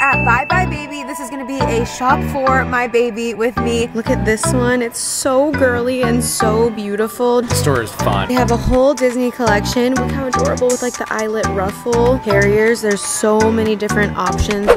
at Buy Buy Baby. This is gonna be a shop for my baby with me. Look at this one. It's so girly and so beautiful. The store is fun. They have a whole Disney collection. Look how adorable with like the eyelet ruffle. Carriers, there's so many different options.